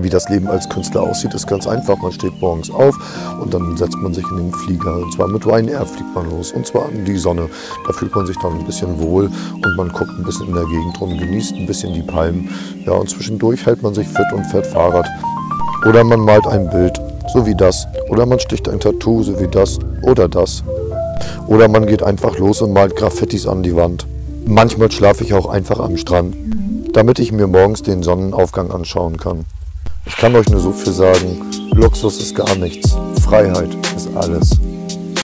Wie das Leben als Künstler aussieht, ist ganz einfach. Man steht morgens auf und dann setzt man sich in den Flieger. Und zwar mit Ryanair fliegt man los. Und zwar in die Sonne. Da fühlt man sich dann ein bisschen wohl und man guckt ein bisschen in der Gegend rum, genießt ein bisschen die Palmen. Ja, und zwischendurch hält man sich fit und fährt Fahrrad. Oder man malt ein Bild, so wie das. Oder man sticht ein Tattoo, so wie das. Oder das. Oder man geht einfach los und malt Graffitis an die Wand. Manchmal schlafe ich auch einfach am Strand, damit ich mir morgens den Sonnenaufgang anschauen kann. Ich kann euch nur so viel sagen, Luxus ist gar nichts, Freiheit ist alles.